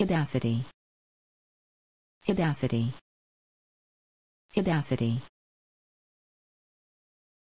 Audacity. Audacity. Audacity.